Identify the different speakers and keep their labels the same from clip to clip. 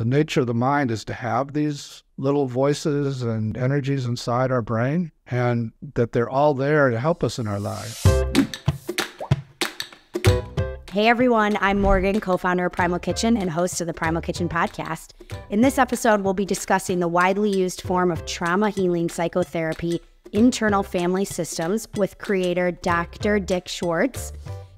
Speaker 1: the nature of the mind is to have these little voices and energies inside our brain, and that they're all there to help us in our lives.
Speaker 2: Hey everyone, I'm Morgan, co founder of Primal Kitchen and host of the Primal Kitchen podcast. In this episode, we'll be discussing the widely used form of trauma healing psychotherapy, internal family systems, with creator Dr. Dick Schwartz.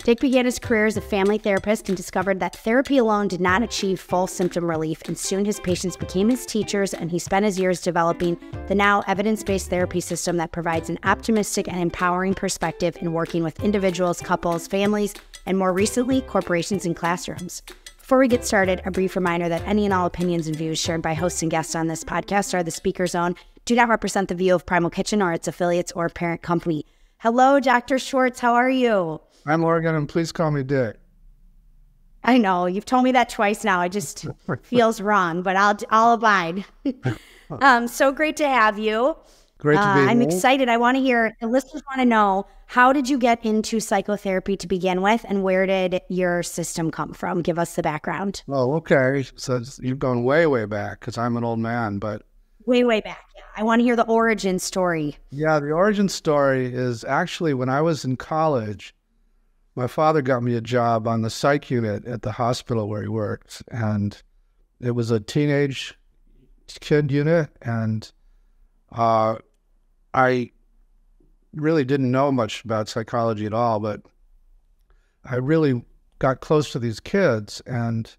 Speaker 2: Dick began his career as a family therapist and discovered that therapy alone did not achieve full symptom relief, and soon his patients became his teachers, and he spent his years developing the now evidence based therapy system that provides an optimistic and empowering perspective in working with individuals, couples, families, and more recently, corporations and classrooms. Before we get started, a brief reminder that any and all opinions and views shared by hosts and guests on this podcast are the speaker's own, do not represent the view of Primal Kitchen or its affiliates or parent company. Hello, Dr. Schwartz. How are you?
Speaker 1: I'm Morgan, and please call me Dick.
Speaker 2: I know you've told me that twice now. It just feels wrong, but I'll I'll abide. um, so great to have you.
Speaker 1: Great to be
Speaker 2: Uh, I'm
Speaker 1: here.
Speaker 2: excited. I want to hear. The listeners want to know how did you get into psychotherapy to begin with, and where did your system come from? Give us the background.
Speaker 1: Oh, okay. So you've gone way, way back because I'm an old man. But
Speaker 2: Way way back. Yeah. I want to hear the origin story.
Speaker 1: yeah, the origin story is actually when I was in college, my father got me a job on the psych unit at the hospital where he worked. And it was a teenage kid unit. And uh, I really didn't know much about psychology at all, but I really got close to these kids. And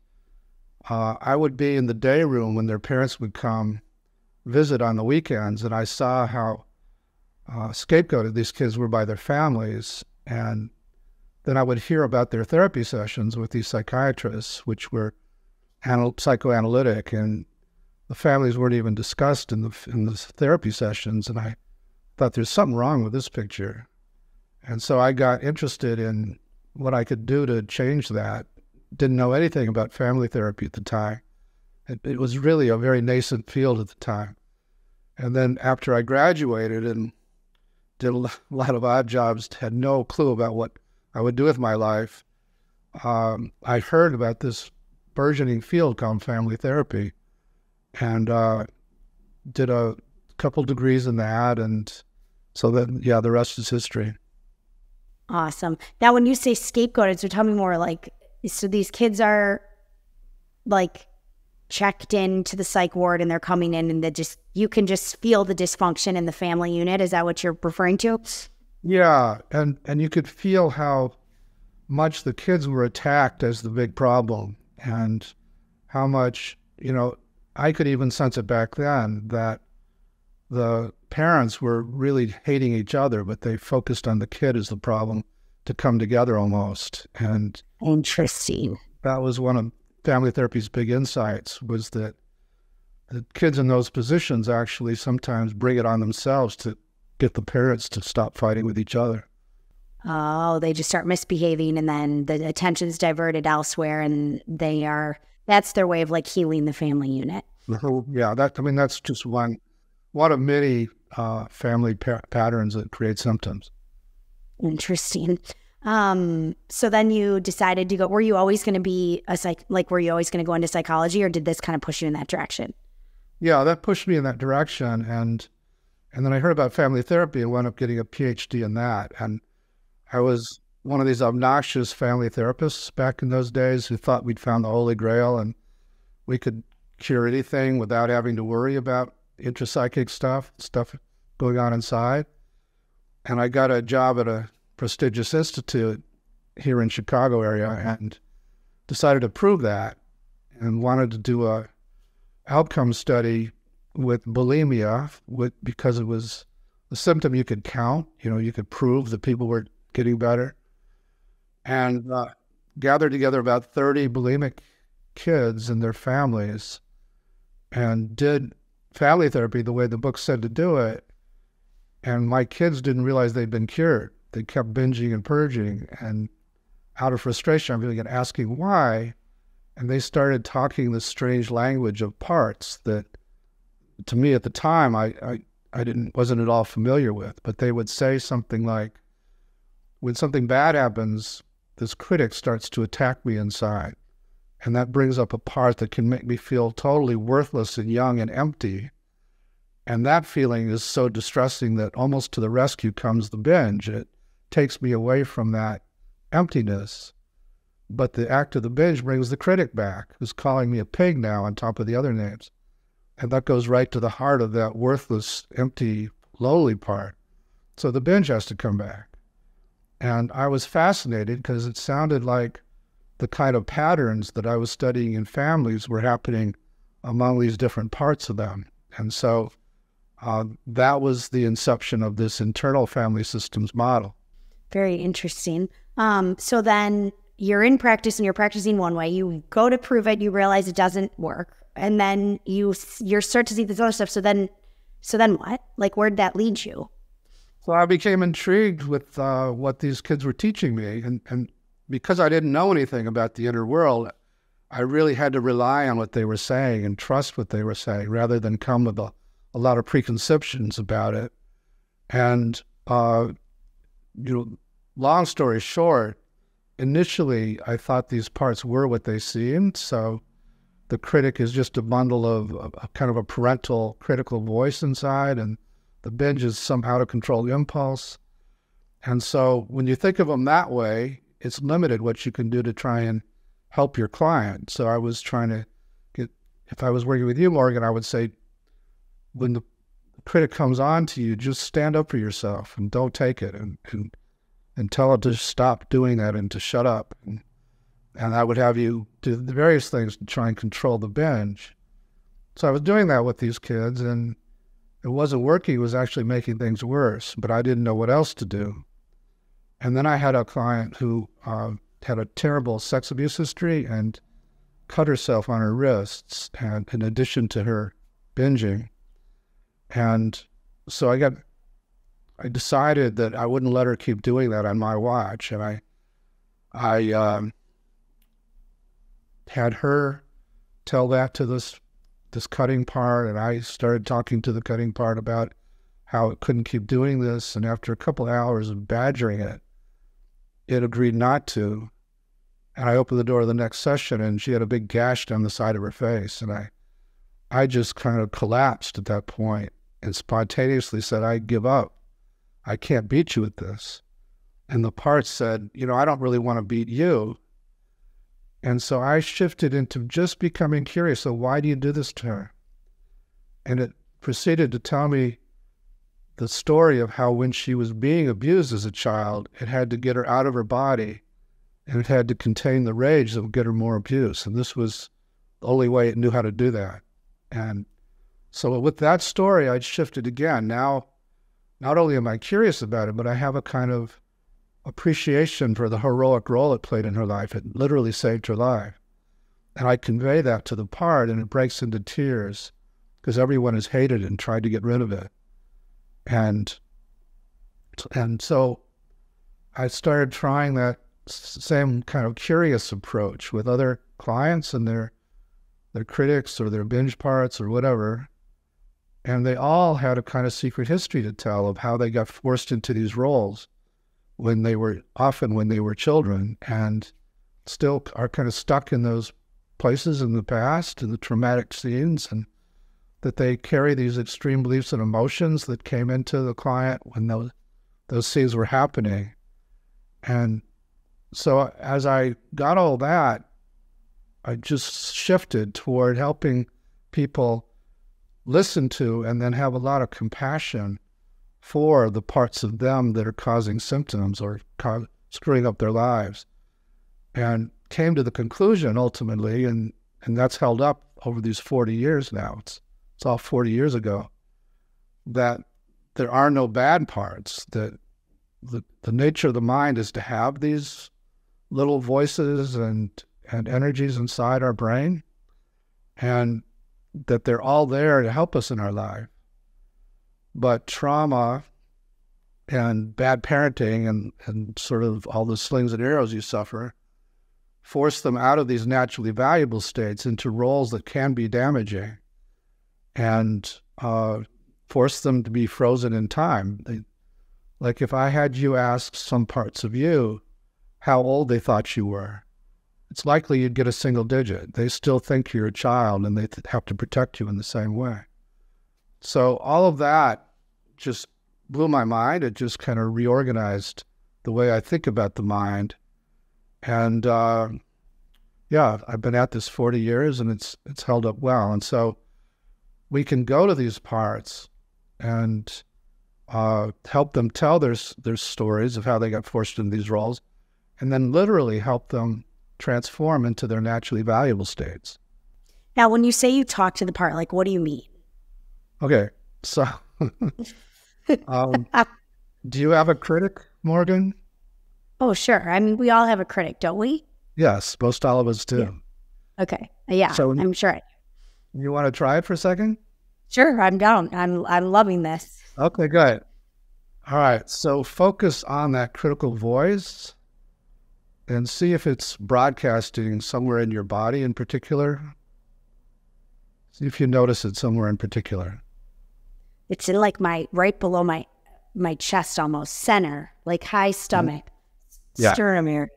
Speaker 1: uh, I would be in the day room when their parents would come visit on the weekends, and I saw how uh, scapegoated these kids were by their families. And then I would hear about their therapy sessions with these psychiatrists, which were anal- psychoanalytic, and the families weren't even discussed in the in the therapy sessions. And I thought there's something wrong with this picture, and so I got interested in what I could do to change that. Didn't know anything about family therapy at the time. It, it was really a very nascent field at the time. And then after I graduated and did a lot of odd jobs, had no clue about what I would do with my life, um, I heard about this burgeoning field called family therapy and uh, did a couple degrees in that. And so then, yeah, the rest is history.
Speaker 2: Awesome. Now, when you say scapegoated, so tell me more. Like, so these kids are like checked into the psych ward, and they're coming in, and they just you can just feel the dysfunction in the family unit. Is that what you're referring to?
Speaker 1: Yeah, and and you could feel how much the kids were attacked as the big problem, and how much you know. I could even sense it back then that the parents were really hating each other, but they focused on the kid as the problem to come together almost. And
Speaker 2: Interesting.
Speaker 1: that was one of family therapy's big insights was that the kids in those positions actually sometimes bring it on themselves to get the parents to stop fighting with each other.
Speaker 2: Oh, they just start misbehaving, and then the attention's diverted elsewhere, and they are. That's their way of like healing the family unit.
Speaker 1: Yeah, that I mean that's just one one of many uh, family pa- patterns that create symptoms.
Speaker 2: Interesting. Um, so then you decided to go. Were you always going to be a psych? Like, were you always going to go into psychology, or did this kind of push you in that direction?
Speaker 1: Yeah, that pushed me in that direction, and and then I heard about family therapy and wound up getting a PhD in that. And I was one of these obnoxious family therapists back in those days who thought we'd found the holy grail and we could cure anything without having to worry about intrapsychic stuff, stuff going on inside. And I got a job at a prestigious institute here in Chicago area and decided to prove that and wanted to do a outcome study with bulimia with, because it was a symptom you could count. You know, you could prove that people were getting better. And uh, gathered together about 30 bulimic kids and their families and did family therapy the way the book said to do it. And my kids didn't realize they'd been cured. They kept binging and purging. And out of frustration, I'm really asking why. And they started talking this strange language of parts that to me at the time I, I, I didn't wasn't at all familiar with. But they would say something like, when something bad happens, this critic starts to attack me inside. And that brings up a part that can make me feel totally worthless and young and empty. And that feeling is so distressing that almost to the rescue comes the binge. It takes me away from that emptiness. But the act of the binge brings the critic back, who's calling me a pig now on top of the other names. And that goes right to the heart of that worthless, empty, lowly part. So the binge has to come back. And I was fascinated because it sounded like the kind of patterns that I was studying in families were happening among these different parts of them. And so uh, that was the inception of this internal family systems model.
Speaker 2: Very interesting. Um, so then you're in practice and you're practicing one way. You go to prove it, you realize it doesn't work, and then you you start to see this other stuff. So then, so then what? Like, where'd that lead you?
Speaker 1: So I became intrigued with uh, what these kids were teaching me, and and because I didn't know anything about the inner world, I really had to rely on what they were saying and trust what they were saying, rather than come with a, a lot of preconceptions about it. And uh, you know, long story short, initially I thought these parts were what they seemed. So the critic is just a bundle of kind of a parental critical voice inside, and the binge is somehow to control the impulse. And so when you think of them that way, it's limited what you can do to try and help your client. So I was trying to get, if I was working with you, Morgan, I would say, when the critic comes on to you, just stand up for yourself and don't take it and, and and tell it to stop doing that and to shut up. And, and I would have you do the various things to try and control the binge. So I was doing that with these kids, and it wasn't working. It was actually making things worse, but I didn't know what else to do. And then I had a client who uh, had a terrible sex abuse history and cut herself on her wrists, and in addition to her binging. And so I got I decided that I wouldn't let her keep doing that on my watch, and I, I um, had her tell that to this this cutting part, and I started talking to the cutting part about how it couldn't keep doing this. And after a couple of hours of badgering it, it agreed not to. And I opened the door to the next session, and she had a big gash down the side of her face, and I, I just kind of collapsed at that point and spontaneously said, "I give up." I can't beat you at this. And the part said, You know, I don't really want to beat you. And so I shifted into just becoming curious. So, why do you do this to her? And it proceeded to tell me the story of how, when she was being abused as a child, it had to get her out of her body and it had to contain the rage that would get her more abuse. And this was the only way it knew how to do that. And so, with that story, I shifted again. Now, not only am I curious about it, but I have a kind of appreciation for the heroic role it played in her life. It literally saved her life. And I convey that to the part, and it breaks into tears because everyone has hated and tried to get rid of it. And and so I started trying that same kind of curious approach with other clients and their their critics or their binge parts or whatever. And they all had a kind of secret history to tell of how they got forced into these roles when they were often when they were children and still are kind of stuck in those places in the past and the traumatic scenes and that they carry these extreme beliefs and emotions that came into the client when those those scenes were happening. And so as I got all that, I just shifted toward helping people listen to and then have a lot of compassion for the parts of them that are causing symptoms or co- screwing up their lives. And came to the conclusion ultimately, and, and that's held up over these 40 years now, it's, it's all 40 years ago, that there are no bad parts, that the, the nature of the mind is to have these little voices and, and energies inside our brain. And that they're all there to help us in our life. But trauma and bad parenting and, and sort of all the slings and arrows you suffer force them out of these naturally valuable states into roles that can be damaging and uh, force them to be frozen in time. They, like if I had you ask some parts of you how old they thought you were, it's likely you'd get a single digit. They still think you're a child and they th- have to protect you in the same way. So all of that just blew my mind. It just kind of reorganized the way I think about the mind. And uh, yeah, I've been at this 40 years and it's it's held up well. And so we can go to these parts and uh, help them tell their their stories of how they got forced into these roles, and then literally help them transform into their naturally valuable states.
Speaker 2: Now, when you say you talk to the part, like, what do you mean?
Speaker 1: Okay, so um, do you have a critic, Morgan?
Speaker 2: Oh, sure. I mean, we all have a critic, don't we?
Speaker 1: Yes, most all of us do.
Speaker 2: Yeah. Okay. Yeah, so, I'm sure.
Speaker 1: You want to try it for a second?
Speaker 2: Sure, I'm down. I'm I'm loving this.
Speaker 1: Okay, good. All right. So focus on that critical voice and see if it's broadcasting somewhere in your body in particular. See if you notice it somewhere in particular.
Speaker 2: It's in like my right below my my chest almost center, like high mm-hmm. stomach, yeah. sternum area.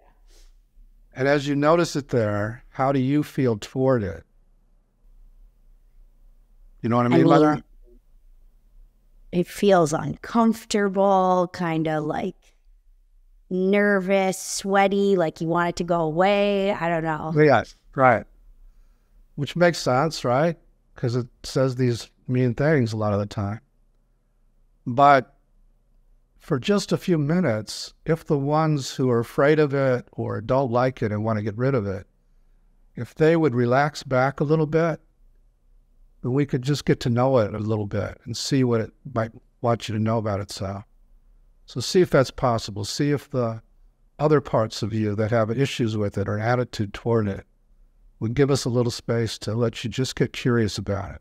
Speaker 1: And as you notice it there, how do you feel toward it? You know what I mean, I mean by that?
Speaker 2: It feels uncomfortable, kind of like nervous, sweaty, like you want it to go away. I don't know.
Speaker 1: Yeah, right. Which makes sense, right? Because it says these mean things a lot of the time. But for just a few minutes, if the ones who are afraid of it or don't like it and want to get rid of it, if they would relax back a little bit, then we could just get to know it a little bit and see what it might want you to know about itself. So see if that's possible. See if the other parts of you that have issues with it or an attitude toward it would give us a little space to let you just get curious about it.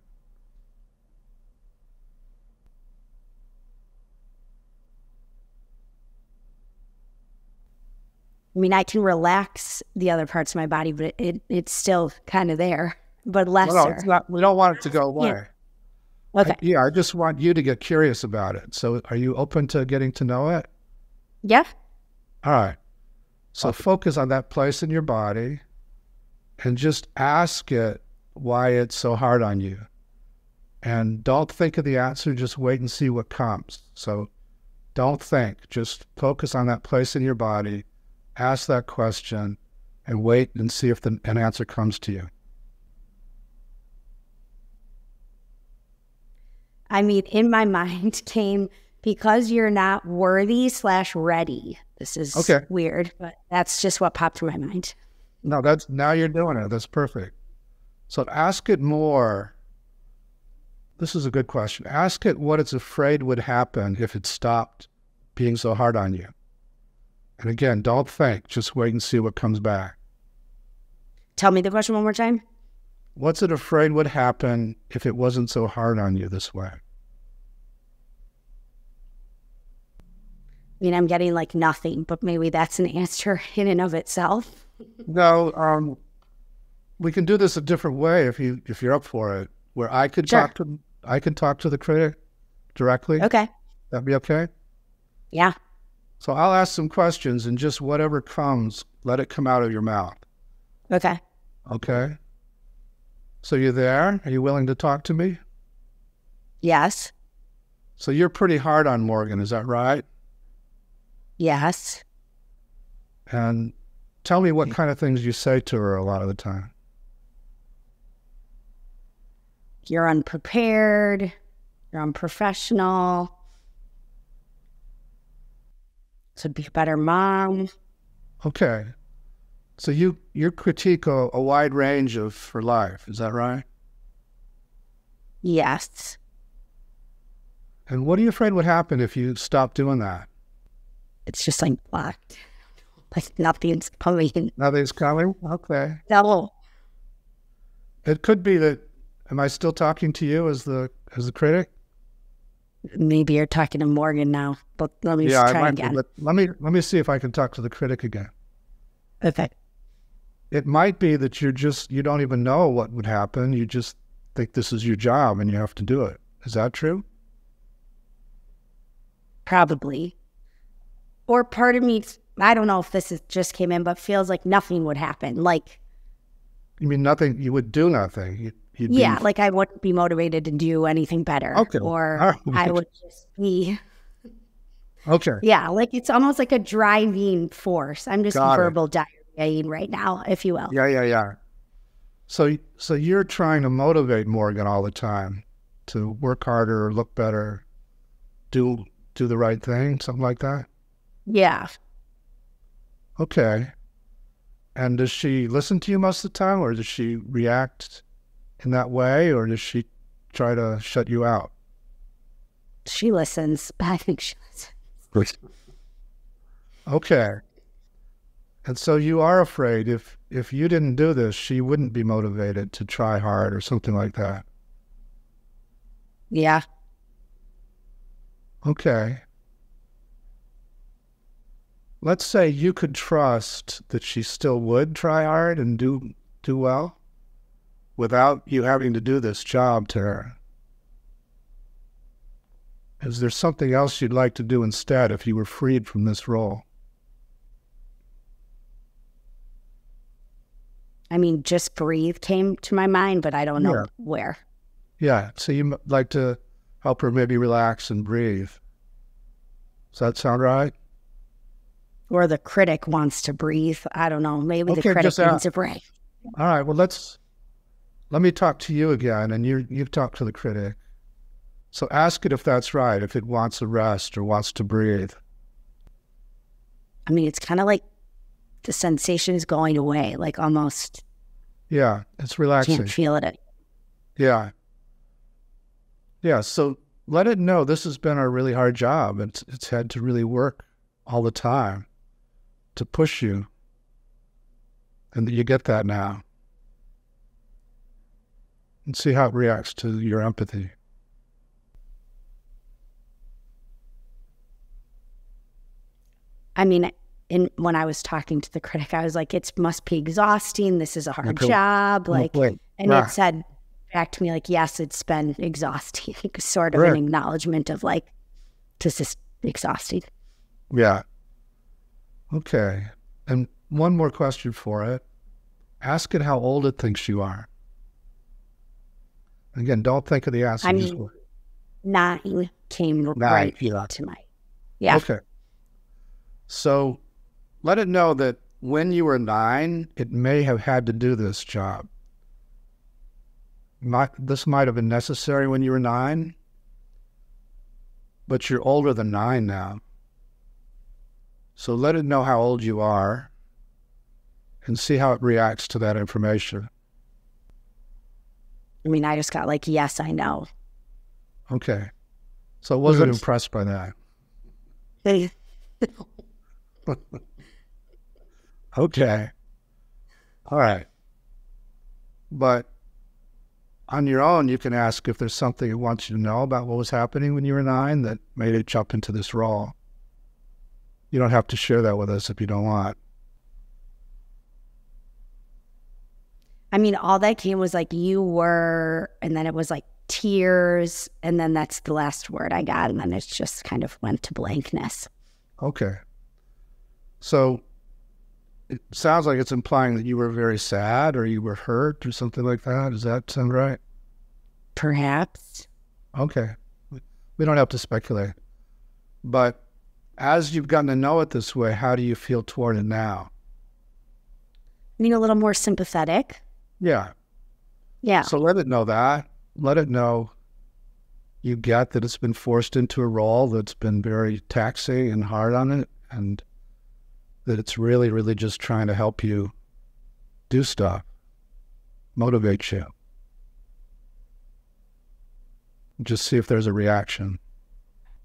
Speaker 2: I mean, I can relax the other parts of my body, but it, it it's still kind of there, but lesser. No,
Speaker 1: not, we don't want it to go away.
Speaker 2: Yeah. Okay. I,
Speaker 1: yeah, I just want you to get curious about it. So, are you open to getting to know it?
Speaker 2: Yeah.
Speaker 1: All right. So, okay. focus on that place in your body and just ask it why it's so hard on you. And don't think of the answer, just wait and see what comes. So, don't think, just focus on that place in your body, ask that question, and wait and see if the, an answer comes to you.
Speaker 2: I mean, in my mind came because you're not worthy slash ready. This is okay. weird, but that's just what popped through my mind.
Speaker 1: No, that's now you're doing it. That's perfect. So ask it more. This is a good question. Ask it what it's afraid would happen if it stopped being so hard on you. And again, don't think, just wait and see what comes back.
Speaker 2: Tell me the question one more time.
Speaker 1: What's it afraid would happen if it wasn't so hard on you this way?
Speaker 2: I mean, I'm getting like nothing, but maybe that's an answer in and of itself.
Speaker 1: no, um, we can do this a different way if you if you're up for it. Where I could
Speaker 2: sure.
Speaker 1: talk to I could talk to the critic directly.
Speaker 2: Okay.
Speaker 1: That'd be okay.
Speaker 2: Yeah.
Speaker 1: So I'll ask some questions and just whatever comes, let it come out of your mouth.
Speaker 2: Okay.
Speaker 1: Okay. So you're there? Are you willing to talk to me?
Speaker 2: Yes.
Speaker 1: So you're pretty hard on Morgan, is that right?
Speaker 2: Yes.
Speaker 1: And tell me what kind of things you say to her a lot of the time.
Speaker 2: You're unprepared. You're unprofessional. To be a better mom.
Speaker 1: Okay. So you you critique a, a wide range of for life, is that right?
Speaker 2: Yes.
Speaker 1: And what are you afraid would happen if you stopped doing that?
Speaker 2: It's just like blocked. Like nothing's coming.
Speaker 1: Nothing's coming? Okay.
Speaker 2: No.
Speaker 1: It could be that am I still talking to you as the as the critic?
Speaker 2: Maybe you're talking to Morgan now, but let me yeah, try again.
Speaker 1: Be, let me let me see if I can talk to the critic again.
Speaker 2: Okay
Speaker 1: it might be that you're just you don't even know what would happen. You just think this is your job and you have to do it. Is that true?
Speaker 2: Probably. Or part of me I don't know if this is just came in, but feels like nothing would happen. Like,
Speaker 1: You mean nothing? You would do nothing. You, you'd be-
Speaker 2: yeah, like I wouldn't be motivated to do anything better.
Speaker 1: Okay.
Speaker 2: Or
Speaker 1: All
Speaker 2: I would just be,
Speaker 1: okay.
Speaker 2: yeah, like it's almost like a driving force. I'm just
Speaker 1: Got it.
Speaker 2: verbal diarrheaing right now, if you will.
Speaker 1: Yeah, yeah, yeah. So, so you're trying to motivate Morgan all the time to work harder, look better, do do the right thing, something like that.
Speaker 2: Yeah.
Speaker 1: Okay. And does she listen to you most of the time, or does she react in that way, or does she try to shut you out?
Speaker 2: She listens. but I think she listens.
Speaker 1: Okay. And so you are afraid if if you didn't do this, she wouldn't be motivated to try hard or something like that.
Speaker 2: Yeah.
Speaker 1: Okay. Let's say you could trust that she still would try hard and do do well without you having to do this job to her. Is there something else you'd like to do instead if you were freed from this role?
Speaker 2: I mean, just breathe came to my mind, but I don't know
Speaker 1: Yeah.
Speaker 2: where.
Speaker 1: Yeah, so you would like to help her maybe relax and breathe. Does that sound right?
Speaker 2: Or the critic wants to breathe. I don't know. Maybe the critic
Speaker 1: just, uh,
Speaker 2: needs a break.
Speaker 1: All right. Well, let's let me talk to you again, and you you've talked to the critic. So ask it if that's right, if it wants a rest or wants to breathe.
Speaker 2: I mean, it's kind of like the sensation is going away, like almost
Speaker 1: Yeah, it's relaxing.
Speaker 2: can't feel it.
Speaker 1: Yeah. Yeah. So let it know this has been a really hard job. It's it's had to really work all the time to push you, and that you get that now. And see how it reacts to your empathy.
Speaker 2: I mean, in when I was talking to the critic, I was like, "It must be exhausting. This is a hard
Speaker 1: Okay.
Speaker 2: job." Like, and it said back to me, like, "Yes, it's been exhausting." sort of
Speaker 1: Right.
Speaker 2: an acknowledgement of like, "This is exhausting."
Speaker 1: Yeah. Okay. And one more question for it. Ask it how old it thinks you are. Again, don't think of the answer.
Speaker 2: I mean, Nine came
Speaker 1: Nine,
Speaker 2: right
Speaker 1: yeah.
Speaker 2: to my, yeah.
Speaker 1: Okay. So let it know that when you were nine, it may have had to do this job. Might, this might have been necessary when you were nine, but you're older than nine now. So let it know how old you are and see how it reacts to that information.
Speaker 2: I mean, I just got like, "Yes, I know."
Speaker 1: Okay. So I wasn't impressed by that. Okay. All right. But on your own, you can ask if there's something it wants you to know about what was happening when you were nine that made it jump into this role. You don't have to share that with us if you don't want.
Speaker 2: I mean, all that came was like, "You were," and then it was like tears, and then that's the last word I got, and then it just kind of went to blankness.
Speaker 1: Okay. So it sounds like it's implying that you were very sad or you were hurt or something like that. Does that sound right?
Speaker 2: Perhaps.
Speaker 1: Okay. We don't have to speculate. But as you've gotten to know it this way, how do you feel toward it now?
Speaker 2: I mean, a little more sympathetic.
Speaker 1: Yeah.
Speaker 2: Yeah.
Speaker 1: So let it know that. Let it know you get that it's been forced into a role that's been very taxing and hard on it, and that it's really, really just trying to help you do stuff, motivate you. Just see if there's a reaction.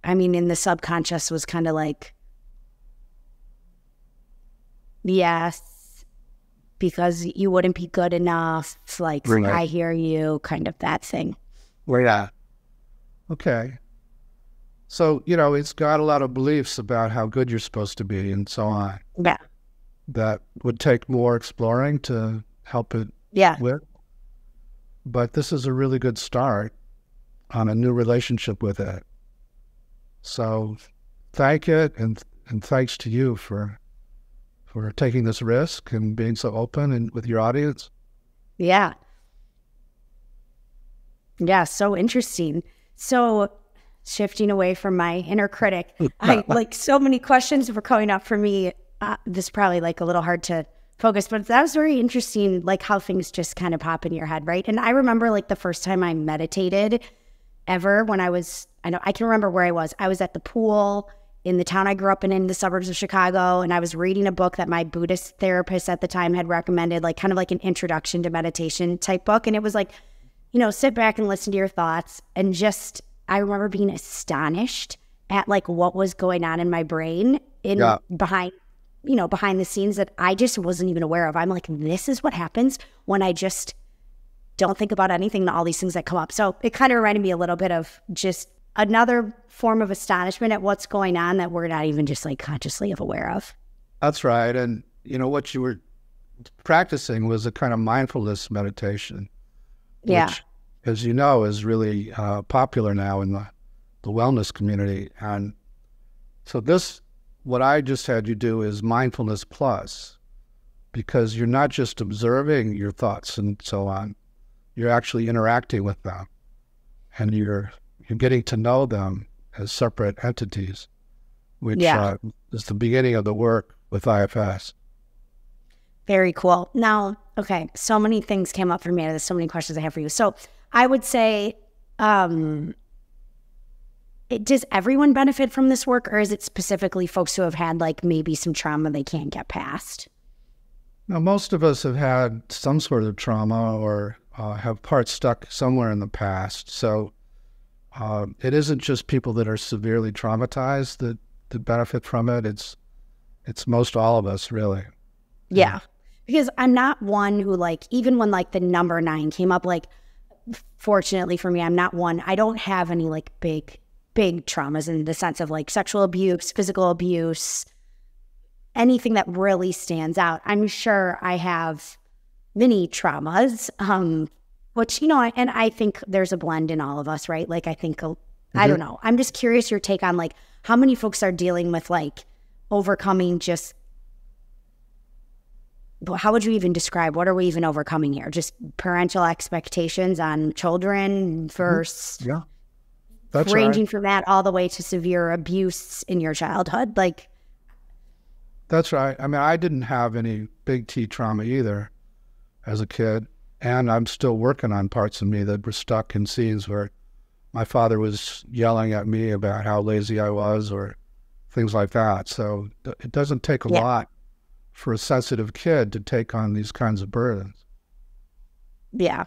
Speaker 2: I mean, in the subconscious was kind of like, yes, because you wouldn't be good enough. It's like,
Speaker 1: Right.
Speaker 2: I hear you, kind of that thing.
Speaker 1: Where at? Okay. So, you know, it's got a lot of beliefs about how good you're supposed to be and so on.
Speaker 2: Yeah.
Speaker 1: That would take more exploring to help it
Speaker 2: Yeah.
Speaker 1: with. But this is a really good start on a new relationship with it. So thank it and and thanks to you for for taking this risk and being so open and with your audience.
Speaker 2: Yeah. Yeah, so interesting. So shifting away from my inner critic, I like so many questions were coming up for me. Uh, this is probably like a little hard to focus, but that was very interesting, like how things just kind of pop in your head, right? And I remember like the first time I meditated ever when I was, I know I can remember where I was. I was at the pool in the town I grew up in, in the suburbs of Chicago, and I was reading a book that my Buddhist therapist at the time had recommended, like kind of like an introduction to meditation type book. And it was like, you know, sit back and listen to your thoughts. And just, I remember being astonished at like what was going on in my brain in yeah. behind, you know, behind the scenes that I just wasn't even aware of. I'm like, this is what happens when I just don't think about anything and all these things that come up. So it kind of reminded me a little bit of just another form of astonishment at what's going on that we're not even just like consciously aware of.
Speaker 1: That's right. And, you know, what you were practicing was a kind of mindfulness meditation
Speaker 2: yeah.
Speaker 1: which, as you know, is really uh, popular now in the, the wellness community. And so, this, what I just had you do is mindfulness plus, because you're not just observing your thoughts and so on, you're actually interacting with them and you're, you're getting to know them as separate entities, which yeah. uh, is the beginning of the work with IFS.
Speaker 2: Very cool. Now, okay, so many things came up for me. There's so many questions I have for you. So I would say, um, it, does everyone benefit from this work, or is it specifically folks who have had like maybe some trauma they can't get past?
Speaker 1: Now, most of us have had some sort of trauma or uh, have parts stuck somewhere in the past. So uh, it isn't just people that are severely traumatized that, that benefit from it. It's it's most all of us, really.
Speaker 2: Yeah because I'm not one who like even when like the number nine came up, like fortunately for me, I'm not one. I don't have any like big big traumas in the sense of like sexual abuse, physical abuse, anything that really stands out. I'm sure I have many traumas, um, which you know, and I think there's a blend in all of us, right? Like I think mm-hmm. I don't know. I'm just curious your take on like how many folks are dealing with like overcoming just how would you even describe what are we even overcoming here? Just parental expectations on children 1st
Speaker 1: mm-hmm. Yeah. That's
Speaker 2: ranging
Speaker 1: right.
Speaker 2: from that all the way to severe abuse in your childhood. Like
Speaker 1: That's right. I mean, I didn't have any big T trauma either as a kid. And I'm still working on parts of me that were stuck in scenes where my father was yelling at me about how lazy I was or things like that. So uh, it doesn't take a yeah. lot for a sensitive kid to take on these kinds of burdens.
Speaker 2: Yeah.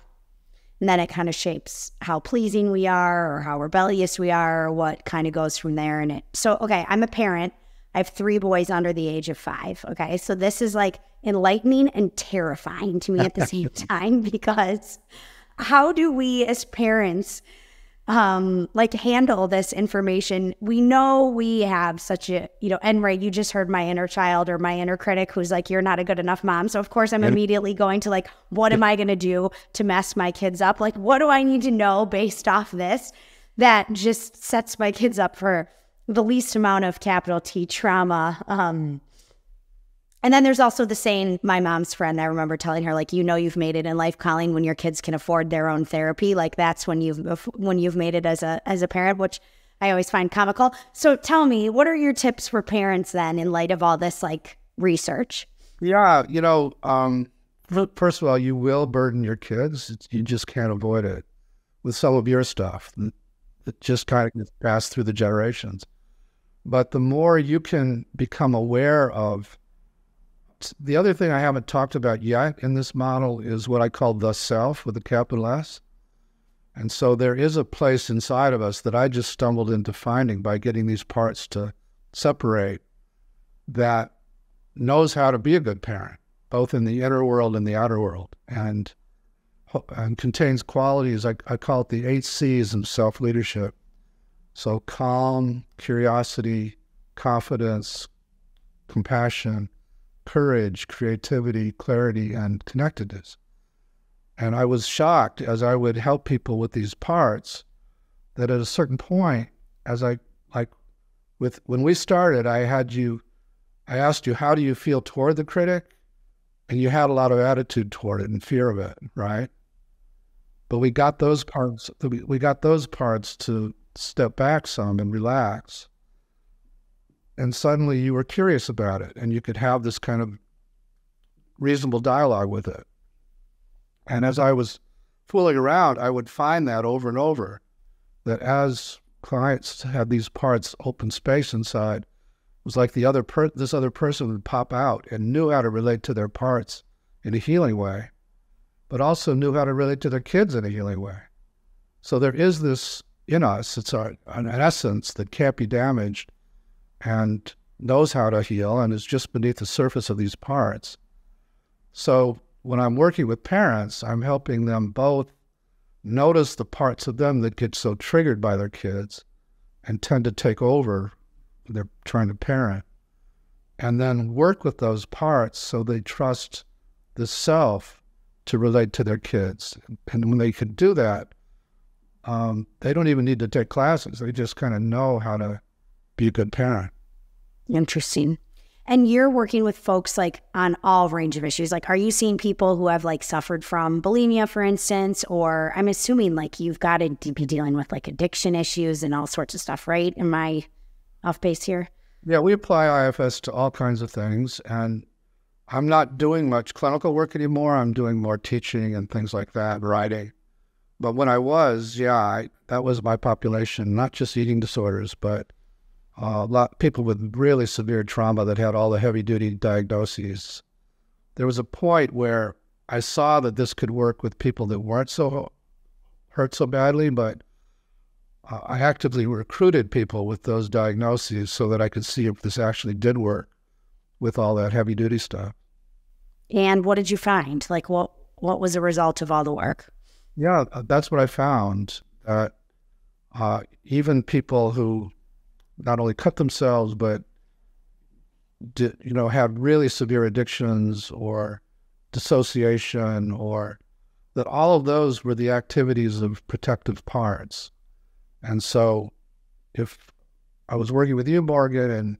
Speaker 2: And then it kind of shapes how pleasing we are or how rebellious we are or what kind of goes from there. And it, so, okay, I'm a parent. I have three boys under the age of five. Okay. So this is like enlightening and terrifying to me at the same time because how do we as parents um like handle this information we know we have such a you know and ray you just heard my inner child or my inner critic who's like you're not a good enough mom so of course i'm immediately going to like what am i going to do to mess my kids up like what do i need to know based off this that just sets my kids up for the least amount of capital t trauma um and then there's also the saying, my mom's friend, I remember telling her, like, you know, you've made it in life, Colleen, when your kids can afford their own therapy. Like that's when you've, when you've made it as a, as a parent, which I always find comical. So tell me, what are your tips for parents then in light of all this like research?
Speaker 1: Yeah. You know, um, first of all, you will burden your kids. You just can't avoid it with some of your stuff that just kind of gets passed through the generations. But the more you can become aware of the other thing I haven't talked about yet in this model is what I call the self with a capital S. And so there is a place inside of us that I just stumbled into finding by getting these parts to separate that knows how to be a good parent, both in the inner world and the outer world, and, and contains qualities, I, I call it the eight C's in self leadership. So calm, curiosity, confidence, compassion, courage, creativity, clarity, and connectedness. And I was shocked as I would help people with these parts that at a certain point, as I like with when we started, I had you I asked you, how do you feel toward the critic? And you had a lot of attitude toward it and fear of it, right? But we got those parts, we got those parts to step back some and relax. And suddenly you were curious about it and you could have this kind of reasonable dialogue with it. And as I was fooling around, I would find that over and over that as clients had these parts open space inside, it was like the other per- this other person would pop out and knew how to relate to their parts in a healing way, but also knew how to relate to their kids in a healing way. So there is this in us, it's our, an essence that can't be damaged and knows how to heal and is just beneath the surface of these parts. So when I'm working with parents, I'm helping them both notice the parts of them that get so triggered by their kids and tend to take over they're trying to parent and then work with those parts so they trust the self to relate to their kids and when they can do that um, they don't even need to take classes they just kind of know how to be a good parent
Speaker 2: interesting and you're working with folks like on all range of issues. Like, are you seeing people who have like suffered from bulimia, for instance? Or I'm assuming like you've got to be dealing with like addiction issues and all sorts of stuff, right? Am I off base here?
Speaker 1: Yeah, we apply IFS to all kinds of things. And I'm not doing much clinical work anymore. I'm doing more teaching and things like that, writing. But when I was, yeah, I, that was my population, not just eating disorders, but uh, a lot people with really severe trauma that had all the heavy duty diagnoses. There was a point where I saw that this could work with people that weren't so hurt so badly, but uh, I actively recruited people with those diagnoses so that I could see if this actually did work with all that heavy duty stuff.
Speaker 2: And what did you find? Like what what was the result of all the work?
Speaker 1: Yeah, uh, that's what I found. That uh, even people who not only cut themselves, but did, you know had really severe addictions or dissociation, or that all of those were the activities of protective parts. And so, if I was working with you, Morgan, and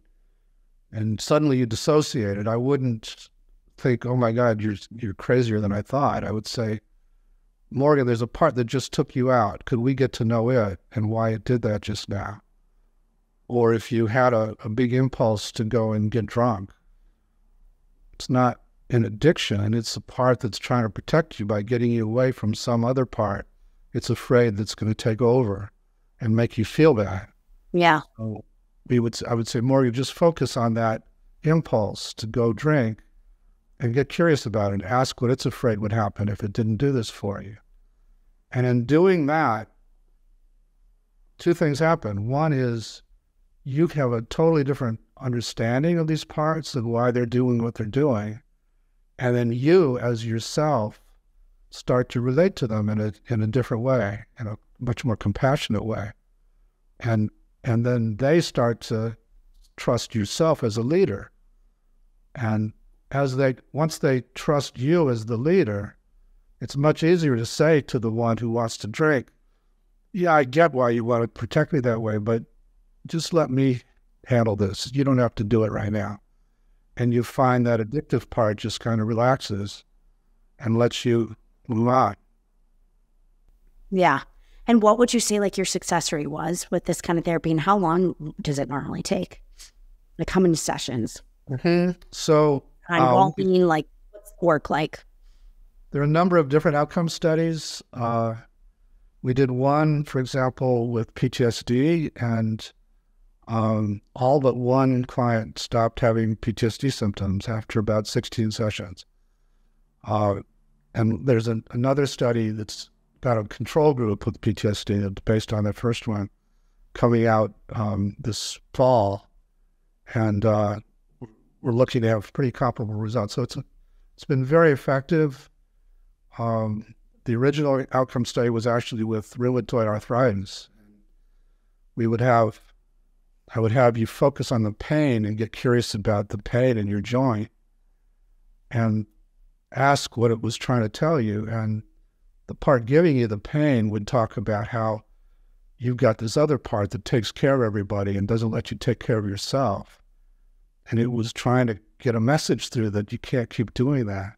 Speaker 1: and suddenly you dissociated, I wouldn't think, "Oh my God, you're you're crazier than I thought." I would say, "Morgan, there's a part that just took you out. Could we get to know it and why it did that just now?" or if you had a, a big impulse to go and get drunk. It's not an addiction, it's a part that's trying to protect you by getting you away from some other part. It's afraid that's going to take over and make you feel bad.
Speaker 2: Yeah.
Speaker 1: So we would, I would say, you just focus on that impulse to go drink and get curious about it and ask what it's afraid would happen if it didn't do this for you. And in doing that, two things happen. One is you have a totally different understanding of these parts and why they're doing what they're doing. And then you, as yourself, start to relate to them in a in a different way, in a much more compassionate way. And and then they start to trust yourself as a leader. And as they once they trust you as the leader, it's much easier to say to the one who wants to drink, Yeah, I get why you want to protect me that way, but just let me handle this. You don't have to do it right now. And you find that addictive part just kind of relaxes and lets you move on.
Speaker 2: Yeah. And what would you say like your success rate was with this kind of therapy and how long does it normally take? Like how many sessions?
Speaker 1: Mm-hmm. So
Speaker 2: I'm um, being like what's work like?
Speaker 1: There are a number of different outcome studies. Uh, we did one, for example, with PTSD, and um, all but one client stopped having PTSD symptoms after about 16 sessions. Uh, and there's an, another study that's got a control group with PTSD based on that first one coming out um, this fall. And uh, we're looking to have pretty comparable results. So it's, a, it's been very effective. Um, the original outcome study was actually with rheumatoid arthritis. We would have I would have you focus on the pain and get curious about the pain in your joint and ask what it was trying to tell you. And the part giving you the pain would talk about how you've got this other part that takes care of everybody and doesn't let you take care of yourself. And it was trying to get a message through that you can't keep doing that.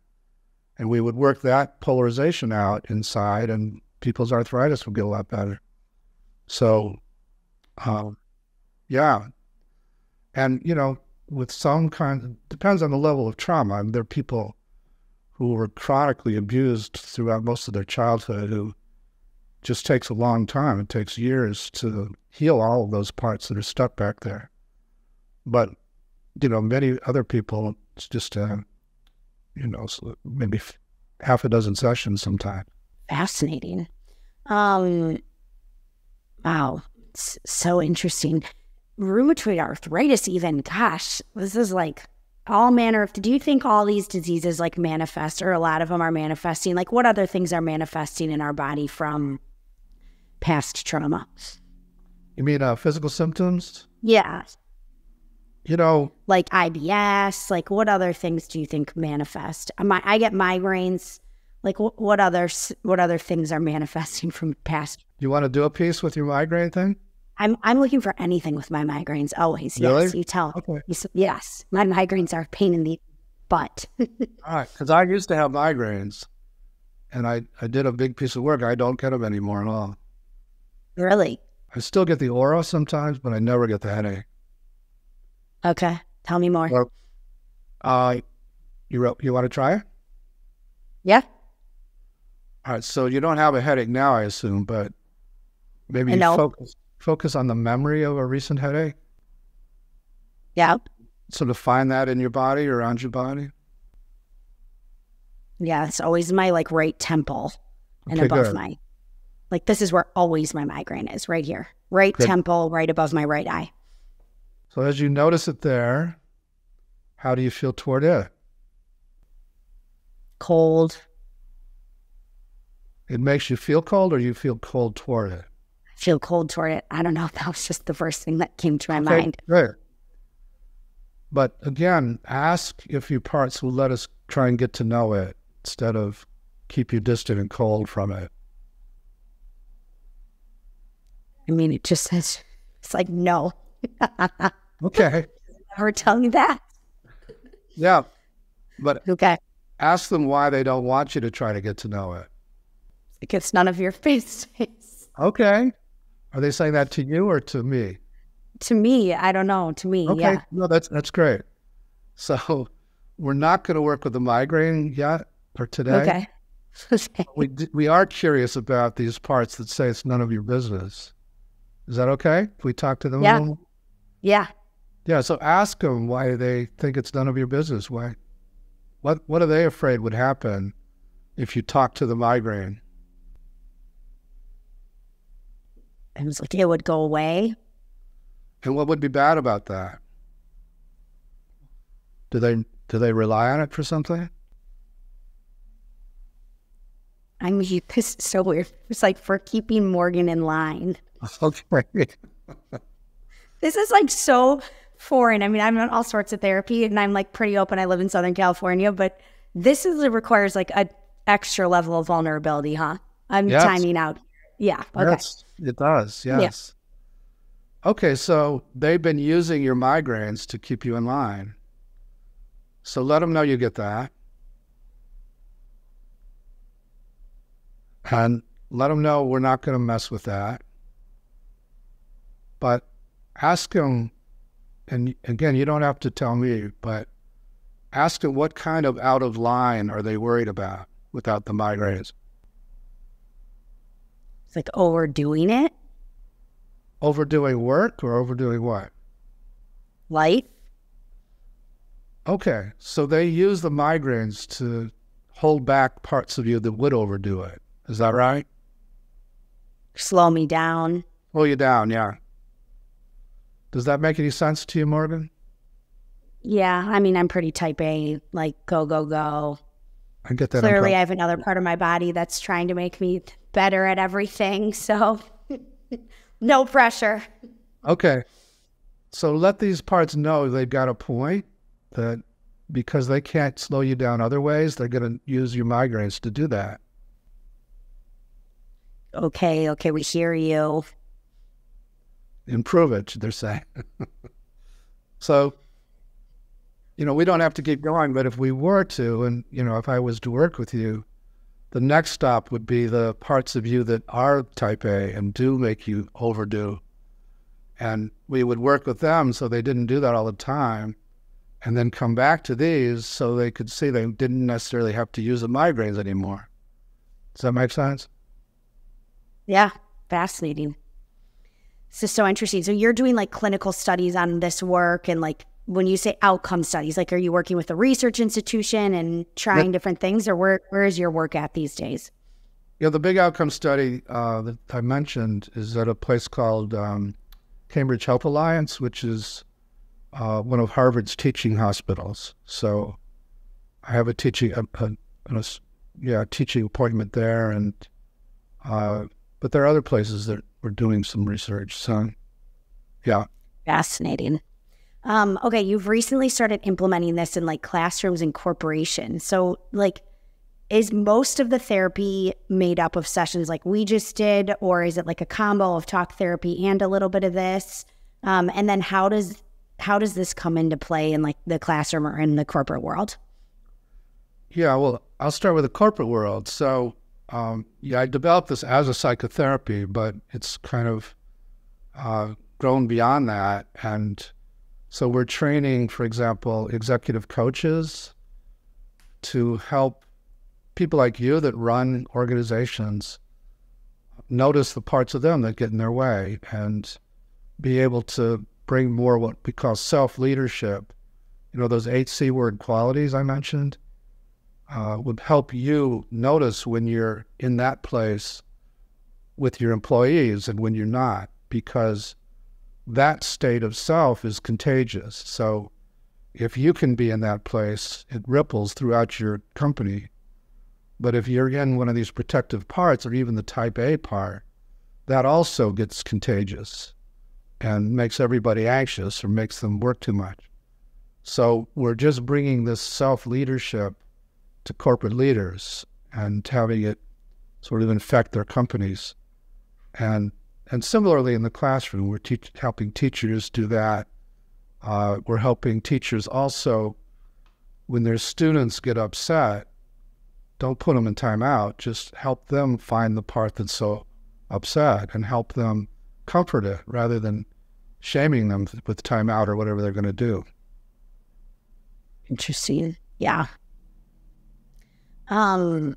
Speaker 1: And we would work that polarization out inside, and people's arthritis would get a lot better. So, um, yeah. And, you know, with some kind, depends on the level of trauma. I mean, there are people who were chronically abused throughout most of their childhood who just takes a long time. It takes years to heal all of those parts that are stuck back there. But, you know, many other people, it's just, uh, you know, maybe half a dozen sessions sometime.
Speaker 2: Fascinating. Um, wow. It's so interesting. Rheumatoid arthritis, even, gosh, this is like all manner of. Do you think all these diseases like manifest, or a lot of them are manifesting? Like, what other things are manifesting in our body from past trauma?
Speaker 1: You mean uh, physical symptoms?
Speaker 2: Yeah.
Speaker 1: You know,
Speaker 2: like IBS. Like, what other things do you think manifest? Uh, I, I get migraines. Like, what, what other what other things are manifesting from past?
Speaker 1: You want to do a piece with your migraine thing?
Speaker 2: I'm I'm looking for anything with my migraines. Always,
Speaker 1: really?
Speaker 2: yes. You tell.
Speaker 1: Okay.
Speaker 2: You, yes, my migraines are a pain in the butt.
Speaker 1: All right, because I used to have migraines, and I I did a big piece of work. I don't get them anymore at all.
Speaker 2: Really?
Speaker 1: I still get the aura sometimes, but I never get the headache.
Speaker 2: Okay, tell me more.
Speaker 1: Well, uh, you you want to try it?
Speaker 2: Yeah.
Speaker 1: All right, so you don't have a headache now, I assume, but maybe you focus focus on the memory of a recent headache.
Speaker 2: Yeah.
Speaker 1: Sort of find that in your body or around your body.
Speaker 2: Yeah, it's always my like right temple and
Speaker 1: Okay,
Speaker 2: above
Speaker 1: good.
Speaker 2: my like this is where always my migraine is, right here. Right
Speaker 1: Good.
Speaker 2: temple, right above my right eye.
Speaker 1: So as you notice it there, how do you feel toward it?
Speaker 2: Cold.
Speaker 1: It makes you feel cold, or you feel cold toward it.
Speaker 2: I feel cold toward it. I don't know. That was just the first thing that came to my
Speaker 1: Okay,
Speaker 2: mind.
Speaker 1: Great. But again, ask if your parts will let us try and get to know it instead of keep you distant and cold from it.
Speaker 2: I mean, it just says it's like no.
Speaker 1: Okay.
Speaker 2: Never tell me that.
Speaker 1: yeah. But
Speaker 2: Okay.
Speaker 1: ask them why they don't want you to try to get to know it.
Speaker 2: It gets none of your face.
Speaker 1: Okay. Are they saying that to you or to me?
Speaker 2: to me, I don't know. To me,
Speaker 1: Okay.
Speaker 2: yeah.
Speaker 1: No, that's that's great. So we're not going to work with the migraine yet or today.
Speaker 2: Okay. Okay.
Speaker 1: We we are curious about these parts that say it's none of your business. Is that okay? If we talk to them? a
Speaker 2: Yeah. Yeah.
Speaker 1: Yeah. So ask them why they think it's none of your business. Why? What What are they afraid would happen if you talk to the migraine?
Speaker 2: It was like it would go away.
Speaker 1: And what would be bad about that? Do they do they rely on it for something?
Speaker 2: I mean, this is so weird. It's like for keeping Morgan in line.
Speaker 1: Okay.
Speaker 2: This is like so foreign. I mean, I'm on all sorts of therapy and I'm like pretty open. I live in Southern California, but this is it requires like an extra level of vulnerability, huh? I'm
Speaker 1: Yes.
Speaker 2: timing out. Yeah. Okay.
Speaker 1: Yes, it does. Yes. Okay, so they've been using your migraines to keep you in line. So let them know you get that. And let them know we're not going to mess with that. But ask them, and again, you don't have to tell me, but ask them what kind of out of line are they worried about without the migraines?
Speaker 2: It's like overdoing it.
Speaker 1: Overdoing work or overdoing what?
Speaker 2: Life.
Speaker 1: Okay, so they use the migraines to hold back parts of you that would overdo it. Is that right?
Speaker 2: Slow me down.
Speaker 1: Slow you down, yeah. Does that make any sense to you, Morgan?
Speaker 2: Yeah. I mean, I'm pretty type A, like go, go, go.
Speaker 1: I get that.
Speaker 2: Clearly, I have another part of my body that's trying to make me better at everything. So, no pressure.
Speaker 1: okay, so let these parts know they've got a point that because they can't slow you down other ways, they're going to use your migraines to do that.
Speaker 2: Okay. Okay. We hear you.
Speaker 1: Improve it, they're saying. so you know, we don't have to keep going, but if we were to, and, you know, if I was to work with you, the next stop would be the parts of you that are type A and do make you overdo. And we would work with them so they didn't do that all the time and then come back to these so they could see they didn't necessarily have to use the migraines anymore. Does that make sense?
Speaker 2: Yeah, fascinating. This is so interesting. So you're doing like clinical studies on this work and like when you say outcome studies, like are you working with a research institution and trying different things or where, where is your work at these days?
Speaker 1: Yeah, the big outcome study uh, that I mentioned is at a place called um, Cambridge Health Alliance, which is uh, one of Harvard's teaching hospitals. So I have a teaching, a, a, a yeah, teaching appointment there, and uh, but there are other places that we're doing some research. So, yeah,
Speaker 2: fascinating. Um, okay, you've recently started implementing this in like classrooms and corporations. So, like, is most of the therapy made up of sessions like we just did, or is it like a combo of talk therapy and a little bit of this? Um, and then how does how does this come into play in like the classroom or in the corporate world?
Speaker 1: Yeah, well, I'll start with the corporate world. So, um, yeah, I developed this as a psychotherapy, but it's kind of uh, grown beyond that, and so we're training, for example, executive coaches to help people like you that run organizations notice the parts of them that get in their way and be able to bring more what we call self leadership. You know, those eight C word qualities I mentioned uh, would help you notice when you're in that place with your employees and when you're not, because that state of self is contagious. So if you can be in that place, it ripples throughout your company. But if you're in one of these protective parts or even the type A part, that also gets contagious and makes everybody anxious or makes them work too much. So we're just bringing this self leadership to corporate leaders and having it sort of infect their companies. And and similarly, in the classroom, we're teach, helping teachers do that. Uh, we're helping teachers also, when their students get upset, don't put them in timeout. Just help them find the part that's so upset and help them comfort it rather than shaming them with timeout or whatever they're going to do.
Speaker 2: Interesting. Yeah. Um,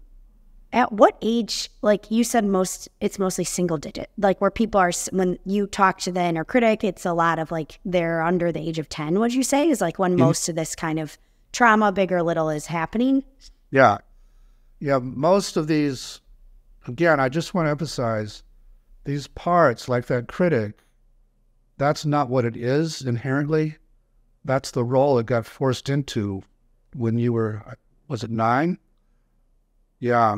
Speaker 2: at what age like you said most it's mostly single digit like where people are when you talk to the inner critic it's a lot of like they're under the age of 10 would you say is like when mm-hmm. most of this kind of trauma big or little is happening?
Speaker 1: Yeah. Yeah most of these again i just want to emphasize these parts like that critic that's not what it is inherently. That's the role it got forced into when you were was it nine yeah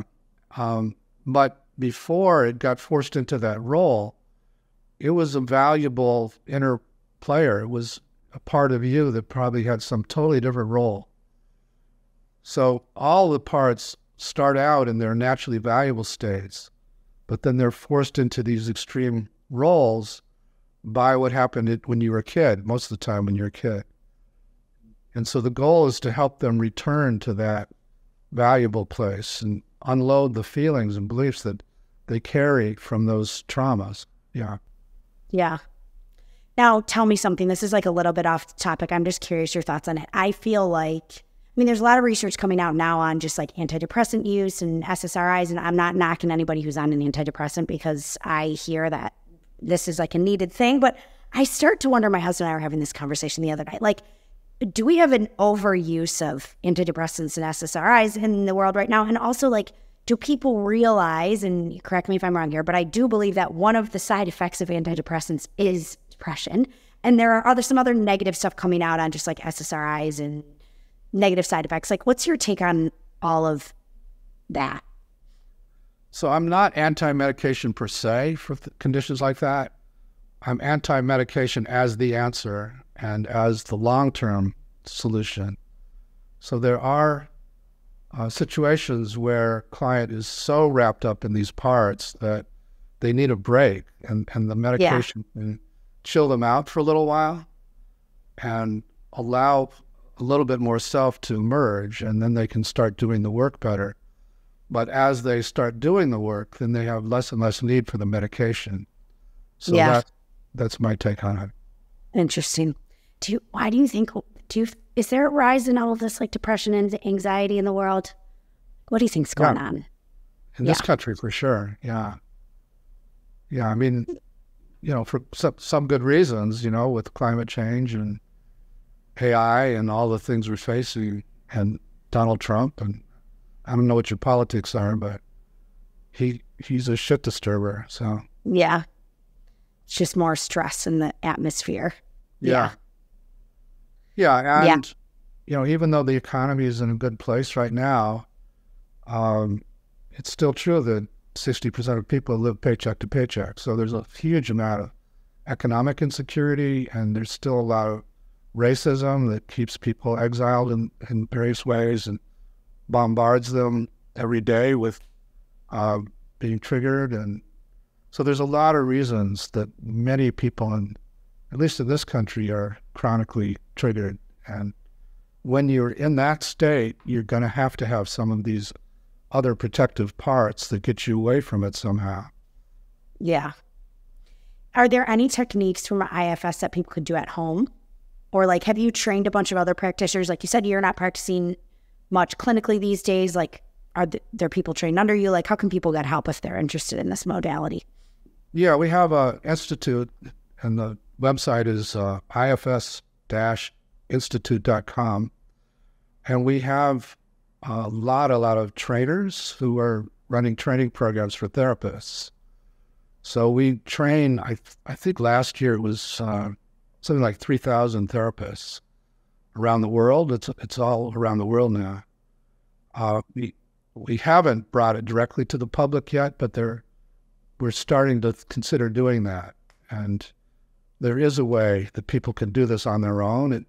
Speaker 1: um, but before it got forced into that role, it was a valuable inner player. It was a part of you that probably had some totally different role. So all the parts start out in their naturally valuable states, but then they're forced into these extreme roles by what happened when you were a kid, most of the time when you're a kid. And so the goal is to help them return to that valuable place and unload the feelings and beliefs that they carry from those traumas. Yeah.
Speaker 2: Yeah. Now, tell me something. This is like a little bit off topic. I'm just curious your thoughts on it. I feel like, I mean, there's a lot of research coming out now on just like antidepressant use and SSRIs. And I'm not knocking anybody who's on an antidepressant because I hear that this is like a needed thing. But I start to wonder, my husband and I were having this conversation the other night. Like, do we have an overuse of antidepressants and SSRIs in the world right now? And also, like, do people realize, and correct me if I'm wrong here, but I do believe that one of the side effects of antidepressants is depression. And there are other some other negative stuff coming out on just like SSRIs and negative side effects. Like, what's your take on all of that?
Speaker 1: So I'm not anti-medication per se for conditions like that. I'm anti-medication as the answer and as the long term solution. So there are uh, situations where client is so wrapped up in these parts that they need a break and, and the medication yeah. can chill them out for a little while and allow a little bit more self to emerge, and then they can start doing the work better. But as they start doing the work, then they have less and less need for the medication. So
Speaker 2: Yeah.
Speaker 1: that, that's my take on it.
Speaker 2: Interesting. Do you, why do you think do you is there a rise in all of this like depression and anxiety in the world? What do you think's going
Speaker 1: Yeah.
Speaker 2: on?
Speaker 1: In this
Speaker 2: Yeah.
Speaker 1: country, for sure. Yeah. Yeah. I mean, you know, for some, some good reasons, you know, with climate change and AI and all the things we're facing and Donald Trump. And I don't know what your politics are, but he he's a shit disturber. So,
Speaker 2: Yeah. It's just more stress in the atmosphere.
Speaker 1: yeah. Yeah.
Speaker 2: Yeah.
Speaker 1: And, you know, even though the economy is in a good place right now, um, it's still true that 60% of people live paycheck to paycheck. So there's a huge amount of economic insecurity, and there's still a lot of racism that keeps people exiled in, in various ways and bombards them every day with uh, being triggered. And so there's a lot of reasons that many people, in, at least in this country, are chronically triggered. And when you're in that state, you're going to have to have some of these other protective parts that get you away from it somehow.
Speaker 2: Yeah. Are there any techniques from IFS that people could do at home? Or like have you trained a bunch of other practitioners? Like you said you're not practicing much clinically these days. Like are th- there people trained under you? Like how can people get help if they're interested in this modality?
Speaker 1: Yeah, we have a institute, and the website is uh, ifs-institute.com, and we have a lot, a lot of trainers who are running training programs for therapists. So we train. I I think last year it was uh, something like three thousand therapists around the world. It's it's all around the world now. Uh, we we haven't brought it directly to the public yet, but they're we're starting to consider doing that. And there is a way that people can do this on their own. It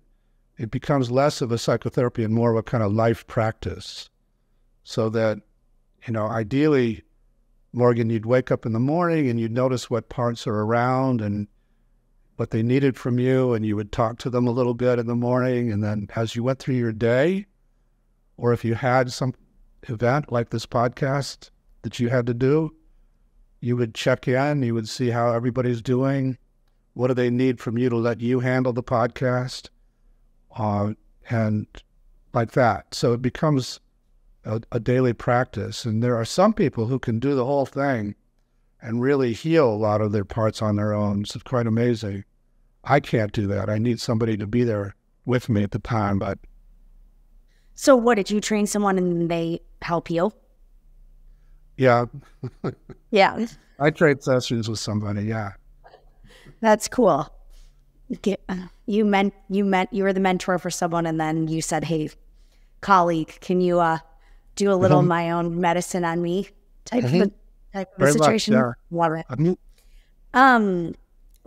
Speaker 1: it becomes less of a psychotherapy and more of a kind of life practice. So that, you know, ideally, Morgan, you'd wake up in the morning and you'd notice what parts are around and what they needed from you, and you would talk to them a little bit in the morning. And then as you went through your day, or if you had some event like this podcast that you had to do, you would check in, you would see how everybody's doing. What do they need from you to let you handle the podcast? Uh, and like that. So it becomes a, a daily practice. And there are some people who can do the whole thing and really heal a lot of their parts on their own. It's quite amazing. I can't do that. I need somebody to be there with me at the time. But
Speaker 2: So what did you train someone and they help you?
Speaker 1: yeah,
Speaker 2: Yeah.
Speaker 1: I trade sessions with somebody. Yeah.
Speaker 2: That's cool. You meant you meant you were the mentor for someone, and then you said, "Hey, colleague, can you uh, do a little of my own medicine on me?" Type of a, type of a
Speaker 1: Very much,
Speaker 2: situation.
Speaker 1: yeah.
Speaker 2: Love it.
Speaker 1: Um,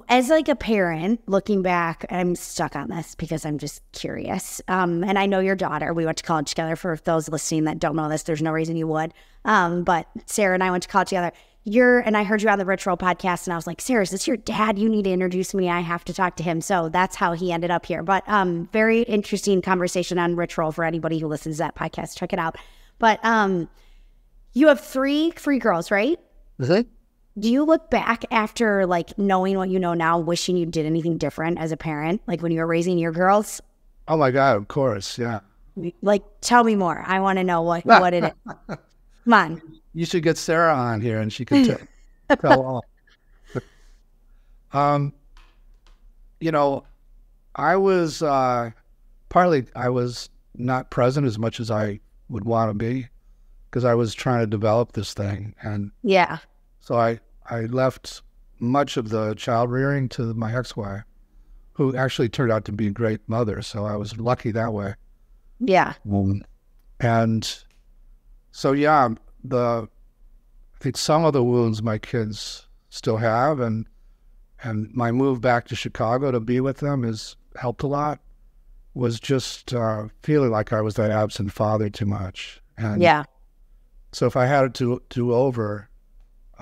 Speaker 2: as like a parent, looking back, I'm stuck on this because I'm just curious. Um, and I know your daughter. We went to college together. For those listening that don't know this, there's no reason you would. Um, but Sarah and I went to college together. You're and I heard you on the ritual podcast, and I was like, Sarah, is this your dad? You need to introduce me. I have to talk to him. So that's how he ended up here. But um, very interesting conversation on ritual for anybody who listens to that podcast. Check it out. But um, you have three free girls, right? Do you look back after like knowing what you know now, wishing you did anything different as a parent, like when you were raising your girls?
Speaker 1: Oh my God, of course. Yeah.
Speaker 2: Like, tell me more. I want to know what what it is. Come on.
Speaker 1: You should get Sarah on here and she can t- tell all. um, you know, I was uh, partly I was not present as much as I would want to be because I was trying to develop this thing, and
Speaker 2: Yeah.
Speaker 1: So I I left much of the child rearing to my ex-wife, who actually turned out to be a great mother. So I was lucky that way.
Speaker 2: Yeah.
Speaker 1: And so, yeah, the I think some of the wounds my kids still have, and and my move back to Chicago to be with them has helped a lot. Was just uh, feeling like I was that absent father too much, and
Speaker 2: Yeah.
Speaker 1: so if I had it to do over,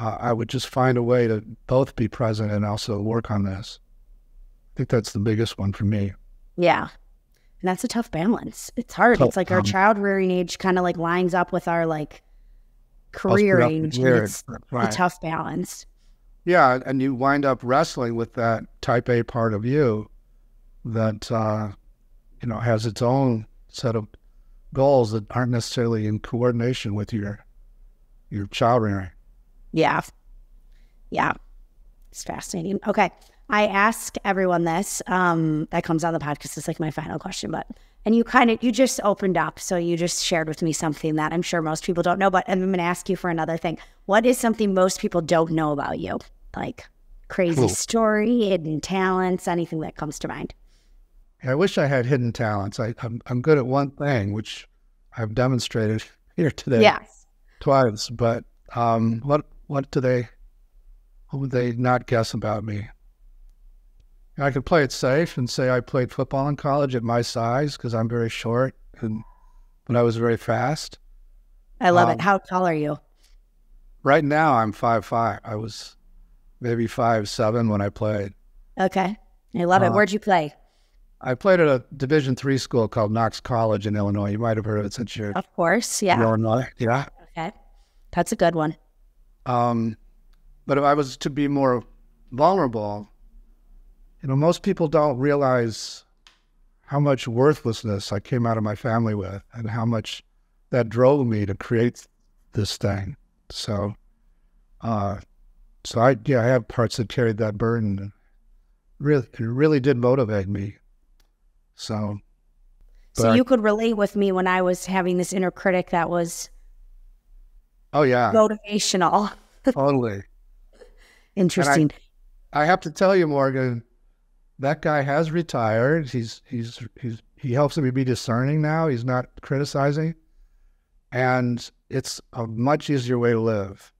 Speaker 1: uh, I would just find a way to both be present and also work on this. I think that's the biggest one for me.
Speaker 2: Yeah. And that's a tough balance. It's hard.
Speaker 1: Tough
Speaker 2: it's like our child rearing age kind of like lines up with our like career age. It's
Speaker 1: Right.
Speaker 2: a tough balance.
Speaker 1: Yeah, and you wind up wrestling with that type A part of you that uh, you know has its own set of goals that aren't necessarily in coordination with your your child rearing.
Speaker 2: Yeah. Yeah. It's fascinating. Okay. I ask everyone this. Um, that comes on the podcast. It's like my final question, but and you kind of you just opened up, so you just shared with me something that I'm sure most people don't know. But I'm going to ask you for another thing. What is something most people don't know about you? Like crazy
Speaker 1: Cool.
Speaker 2: story, hidden talents, anything that comes to mind.
Speaker 1: I wish I had hidden talents. I, I'm I'm good at one thing, which I've demonstrated here today
Speaker 2: Yes.
Speaker 1: twice. But um, what what do they what would they not guess about me? I could play it safe and say I played football in college at my size because I'm very short and but I was very fast.
Speaker 2: I love
Speaker 1: Um,
Speaker 2: it. How tall are you?
Speaker 1: Right now I'm five five. I was maybe five seven when I played.
Speaker 2: Okay. I love it.
Speaker 1: uh,
Speaker 2: Where'd you play?
Speaker 1: I played at a Division three school called Knox College in Illinois. You might have heard of it since you're
Speaker 2: Of course. Yeah.
Speaker 1: in Illinois. Yeah.
Speaker 2: Okay. That's a good one.
Speaker 1: Um, but if I was to be more vulnerable, you know, most people don't realize how much worthlessness I came out of my family with and how much that drove me to create this thing. So, uh, so I, yeah, I have parts that carried that burden. and Really, it really did motivate me. So,
Speaker 2: So you could relate with me when I was having this inner critic that was
Speaker 1: oh yeah,
Speaker 2: motivational.
Speaker 1: totally.
Speaker 2: Interesting.
Speaker 1: I have to tell you, Morgan, that guy has retired. He's he's he's he helps me be discerning now. He's not criticizing, and it's a much easier way to live.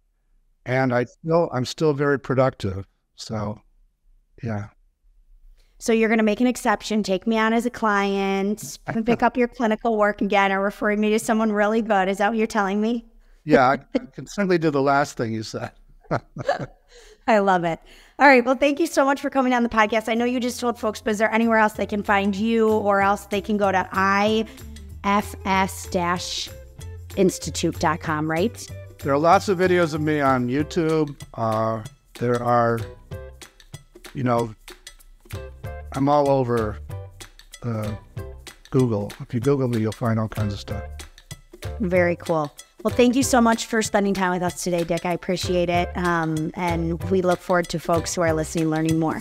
Speaker 1: And I still I'm still very productive. So, yeah,
Speaker 2: so you're going to make an exception, take me on as a client, pick up your clinical work again, or refer me to someone really good. Is that what you're telling me?
Speaker 1: Yeah, I, I can certainly do the last thing you said.
Speaker 2: I love it. All right. Well, thank you so much for coming on the podcast. I know you just told folks, but is there anywhere else they can find you or else they can go to ifs-institute.com, right?
Speaker 1: There are lots of videos of me on YouTube. Uh, there are, you know, I'm all over uh, Google. If you Google me, you'll find all kinds of stuff.
Speaker 2: Very cool. Well, thank you so much for spending time with us today, Dick. I appreciate it. Um, and we look forward to folks who are listening learning more.